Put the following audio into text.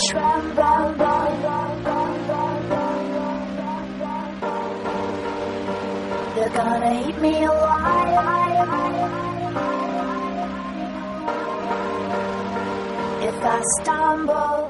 much. They're gonna eat me alive if I stumble.